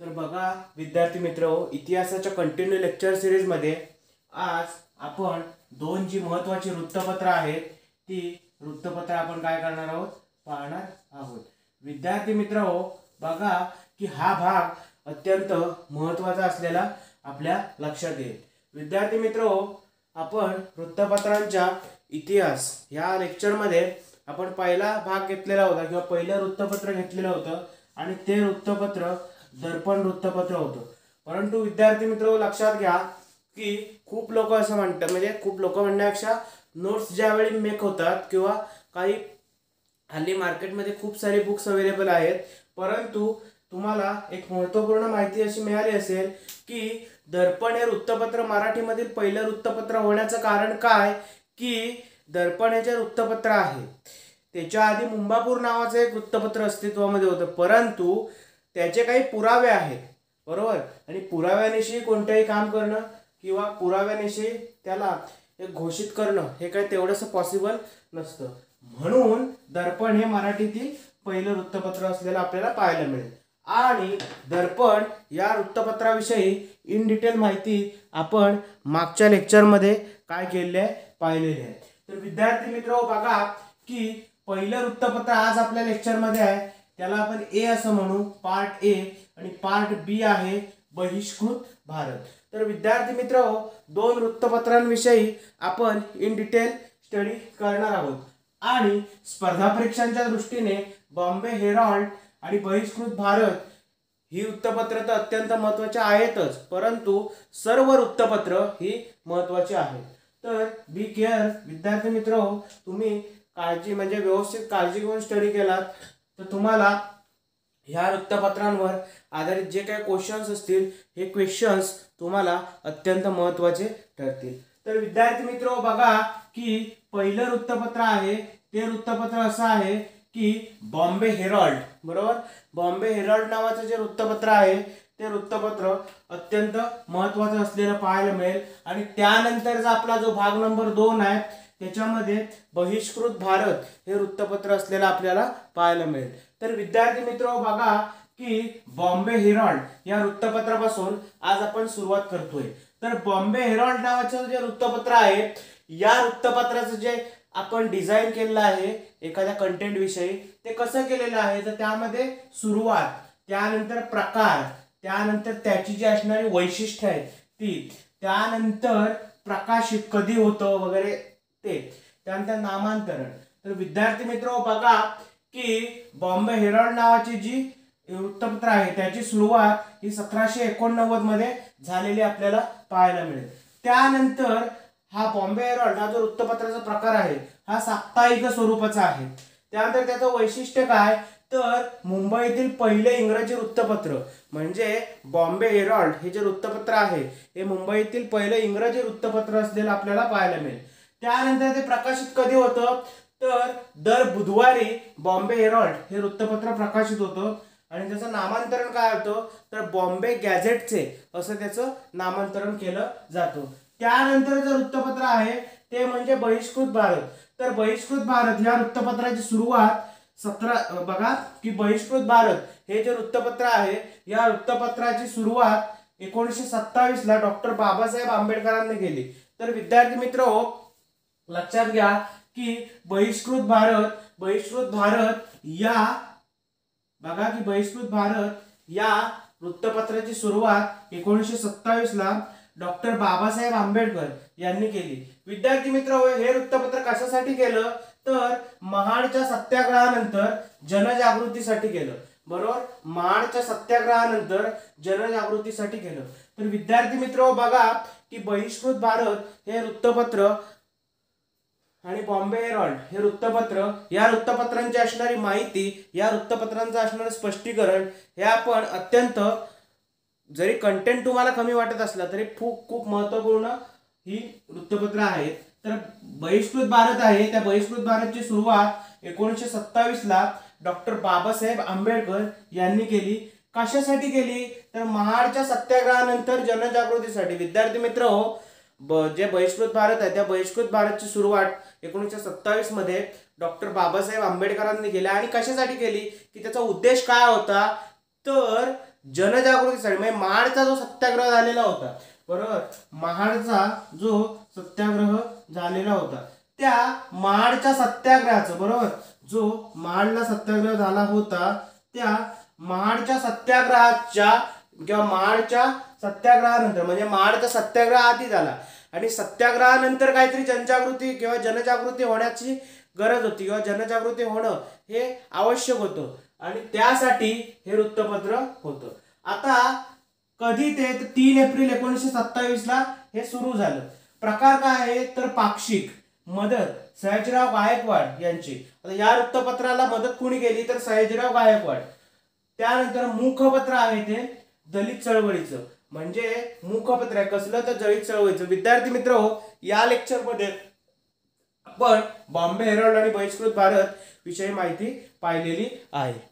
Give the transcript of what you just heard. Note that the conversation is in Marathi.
तर बघा विद्यार्थी मित्र इतिहासाच्या कंटिन्यू लेक्चर सिरीजमध्ये आज आपण दोन जी महत्त्वाची वृत्तपत्र आहेत ती वृत्तपत्र आपण काय करणार आहोत? पाहणार आहोत. विद्यार्थी मित्र हो, बघा की हा भाग अत्यंत महत्त्वाचा असलेला आपल्या लक्षात येईल. विद्यार्थी मित्र हो, आपण वृत्तपत्रांच्या इतिहास या लेक्चरमध्ये आपण पहिला भाग घेतलेला होता किंवा पहिलं वृत्तपत्र घेतलेलं होतं आणि ते वृत्तपत्र दर्पण वृत्तपत्र होतं. परंतु विद्यार्थी मित्र लक्षात घ्या की खूप लोक असं म्हणतात म्हणजे खूप लोक म्हणण्यापेक्षा नोट्स ज्यावेळी मेक होतात किंवा काही हल्ली मार्केटमध्ये खूप सारे बुक्स अवेलेबल आहेत परंतु तुम्हाला एक महत्त्वपूर्ण माहिती अशी मिळाली असेल की दर्पण हे वृत्तपत्र मराठीमधील पहिलं वृत्तपत्र होण्याचं कारण काय? की दर्पण हे जे वृत्तपत्र आहे त्याच्या आधी मुंबापूर नावाचं एक वृत्तपत्र अस्तित्वामध्ये होतं. परंतु त्याचे काही पुरावे आहेत. बरोबर? आणि पुराव्यानिशी कोणतंही काम करणं किंवा पुराव्यानिशी त्याला एक घोषित करणं हे काही तेवढंसं पॉसिबल नसतं. म्हणून दर्पण हे मराठीतील पहिलं वृत्तपत्र असलेलं आपल्याला पाहायला मिळेल. आणि दर्पण या वृत्तपत्राविषयी इन डिटेल माहिती आपण मागच्या लेक्चरमध्ये काय केलेली आहे पाहिलेली आहे. तर विद्यार्थी मित्र बघा की पहिलं वृत्तपत्र आज आपल्या लेक्चरमध्ये आहे. त्याला आपण ए असं म्हणू पार्ट ए आणि पार्ट बी आहे बहिष्कृत भारत. तर विद्यार्थी मित्र दोन वृत्तपत्रांविषयी आपण इन डिटेल स्टडी करणार आहोत. आणि स्पर्धा परीक्षांच्या दृष्टीने बॉम्बे हेराल्ड आणि बहिष्कृत भारत ही वृत्तपत्र तर अत्यंत महत्वाची आहेतच परंतु सर्व वृत्तपत्र ही महत्वाची आहेत. तर बी केअर विद्यार्थी मित्र तुम्ही काळजी म्हणजे व्यवस्थित काळजी घेऊन स्टडी केलात. तर तुम्हाला ह्या वृत्तपत्रांवर आधारित जे काही क्वेश्चन्स असतील हे क्वेश्चन्स तुम्हाला अत्यंत महत्त्वाचे ठरतील. तर विद्यार्थी मित्र बघा की पहिलं वृत्तपत्र आहे ते वृत्तपत्र असं आहे की बॉम्बे हेरॉल्ड बरोबर? बॉम्बे हेरॉल्ड नावाचं जे वृत्तपत्र आहे ते वृत्तपत्र अत्यंत महत्त्वाचं असलेलं पाहायला मिळेल. आणि त्यानंतरचा आपला जो भाग नंबर दोन आहे त्याच्यामध्ये बहिष्कृत भारत हे वृत्तपत्र असलेलं आपल्याला पाहायला मिळेल. तर विद्यार्थी मित्र बघा की बॉम्बे हेरॉल्ड या वृत्तपत्रापासून आज आपण सुरुवात करतोय. तर बॉम्बे हेरॉल्ड नावाचं जे वृत्तपत्र आहे या वृत्तपत्राचं जे आपण डिझाईन केलेलं आहे एखाद्या कंटेंट विषयी ते कसं केलेलं आहे? तर त्यामध्ये सुरुवात त्यानंतर प्रकार त्यानंतर त्याची जी असणारी वैशिष्ट्य आहेत ती त्यानंतर प्रकाशित कधी होतं वगैरे ते त्यानंतर नामांतरण. तर विद्यार्थी मित्र बघा की बॉम्बे हेरॉल्ड नावाची जी वृत्तपत्र आहे त्याची सुरुवात ही सतराशे एकोणनव्वदमध्ये झालेली आपल्याला पाहायला मिळेल. त्यानंतर हा बॉम्बे हेरॉल्ड हा जो वृत्तपत्राचा प्रकार आहे हा साप्ताहिक स्वरूपाचा आहे. त्यानंतर त्याचं वैशिष्ट्य काय? तर मुंबईतील पहिले इंग्रजी वृत्तपत्र म्हणजे बॉम्बे हेरॉल्ड हे जे वृत्तपत्र आहे हे मुंबईतील पहिलं इंग्रजी वृत्तपत्र असलेलं आपल्याला पाहायला मिळेल. त्यानंतर ते प्रकाशित कधी होतं? तर दर बुधवारी बॉम्बे हेरॉल्ड हे वृत्तपत्र प्रकाशित होतं. आणि त्याचं नामांतरण काय होतं? तर बॉम्बे गॅझेटचे असं त्याचं नामांतरण केलं जातं. त्यानंतर जे वृत्तपत्र आहे ते म्हणजे बहिष्कृत भारत. तर बहिष्कृत भारत या वृत्तपत्राची सुरुवात सतरा बघा की बहिष्कृत भारत हे जे वृत्तपत्र आहे या वृत्तपत्राची सुरुवात एकोणीसशे सत्तावीसला डॉक्टर बाबासाहेब आंबेडकरांनी केली. तर विद्यार्थी मित्र हो लक्षात घ्या की बहिष्कृत भारत बहिष्कृत भारत या बघा की बहिष्कृत भारत या वृत्तपत्राची सुरुवात एकोणीसशे सत्तावीस ला डॉक्टर बाबासाहेब आंबेडकर यांनी केली. विद्यार्थी मित्र हो, हे वृत्तपत्र कशासाठी केलं? तर महाडच्या सत्याग्रहानंतर जनजागृतीसाठी केलं. बरोबर? महाडच्या सत्याग्रहानंतर जनजागृतीसाठी केलं. तर विद्यार्थी मित्र हो, बघा की बहिष्कृत भारत हे वृत्तपत्र आणि बॉम्बे हेरॉल्ड हे वृत्तपत्र या वृत्तपत्रांची असणारी माहिती या वृत्तपत्रांचं असणारं स्पष्टीकरण हे आपण अत्यंत जरी कंटेंट तुम्हाला कमी वाटत असला तरी खूप खूप महत्त्वपूर्ण ही वृत्तपत्र आहेत. तर बहिष्कृत भारत आहे. त्या बहिष्कृत भारतची सुरुवात एकोणीसशे सत्तावीसला डॉक्टर बाबासाहेब आंबेडकर यांनी केली. कशासाठी केली? तर महाडच्या सत्याग्रहानंतर जनजागृतीसाठी. विद्यार्थी मित्र हो ब जे बहिष्कृत भारत आहे त्या बहिष्कृत भारतची सुरुवात एकोणीसशे सत्तावीसमध्ये डॉक्टर बाबासाहेब आंबेडकरांनी केल्या आणि कशासाठी केली? की त्याचा उद्देश काय होता? तर जनजागृतीसाठी म्हणजे महाडचा जो सत्याग्रह झालेला होता बरोबर? महाडचा जो सत्याग्रह झालेला होता त्या महाडच्या सत्याग्रहाचं बरोबर? जो महाडला सत्याग्रह झाला होता त्या महाडच्या सत्याग्रहाच्या किंवा माळच्या सत्याग्रहानंतर म्हणजे माळचा सत्याग्रह आधी झाला. आणि सत्याग्रहानंतर काहीतरी जनजागृती किंवा जनजागृती होण्याची गरज होती किंवा जनजागृती होणं हे आवश्यक होतं. आणि त्यासाठी हे वृत्तपत्र होतं. आता कधी ते तीन एप्रिल एकोणीसशे सत्तावीसला हे सुरू झालं. प्रकार काय आहे? तर पाक्षिक मदत सयाजीराव गायकवाड यांची. आता या वृत्तपत्राला मदत कुणी केली? तर सयाजीराव गायकवाड. त्यानंतर मुखपत्र आहे ते. दलित चळवळीचं. म्हणजे मुखपत्र आहे कसलं तर दलित चळवळीचं. विद्यार्थी मित्र हो या लेक्चरमध्ये आपण बॉम्बे हेरॉल्ड आणि बहिष्कृत भारत विषयी माहिती पाहिलेली आहे.